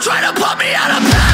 try to put me out of bed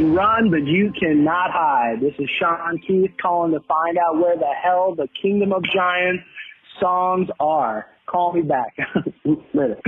can run, but you cannot hide. This is Sean Keith calling to find out where the hell the Kingdom of Giants songs are. Call me back. Later.